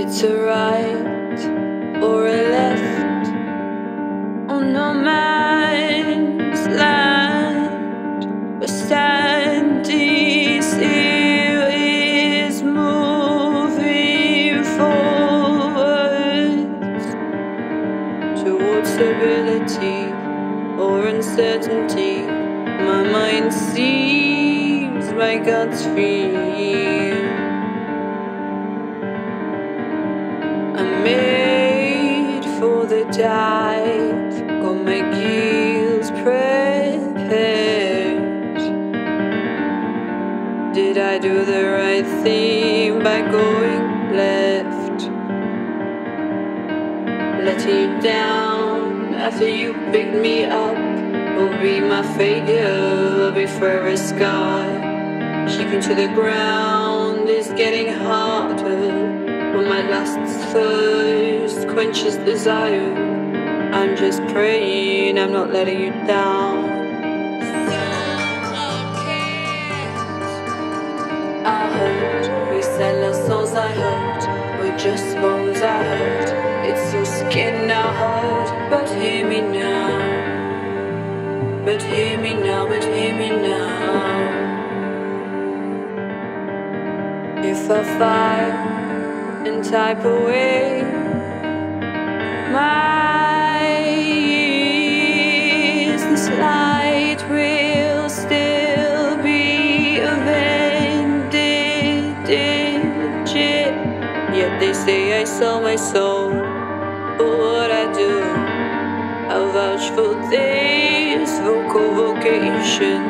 It's a right or a left or uncertainty. My mind seems my guts feel. I'm made for the dive. Got my gills prepared. Did I do the right thing by going left? Letting you down after you picked me up will be my failure. Will be forever scarred. Keeping to the ground is getting harder. When my last thirst quenches desire, I'm just praying I'm not letting you down. I hurt, we sell our souls, I hurt, we're just But hear me now, but hear me now. If I fight and type away my years. This light will still be a digit. Yet they say I sell my soul for what I do. I vouch for this vocal vocation.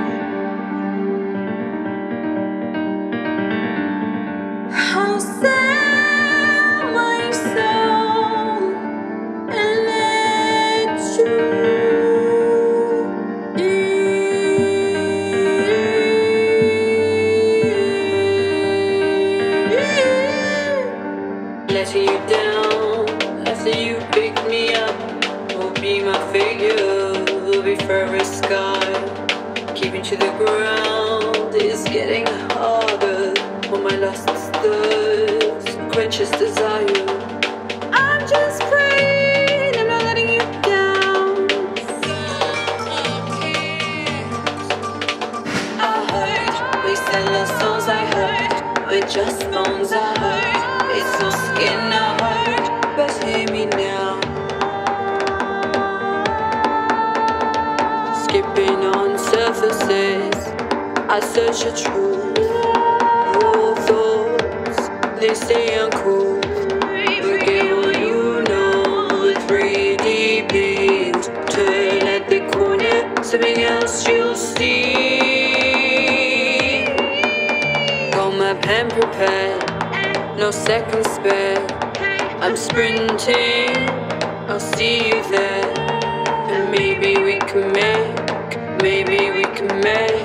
I'll sell my soul and let you in. Letting you down after you picked me up will be my failure, will be forever scarred. Keeping to the ground is getting harder. When my last thirst quenches desire, I'm just praying I'm not letting you down. I hurt, we sell our souls. I hurt, we're just bones. I hurt, it's your skin. I search the truth. Raw thoughts, they stay uncool. cool. Forget what you know. 3D beams. Turn at the corner, something else you'll see. Got my pen prepared, no second spare. I'm sprinting, I'll see you there. And maybe we can make, maybe we can make.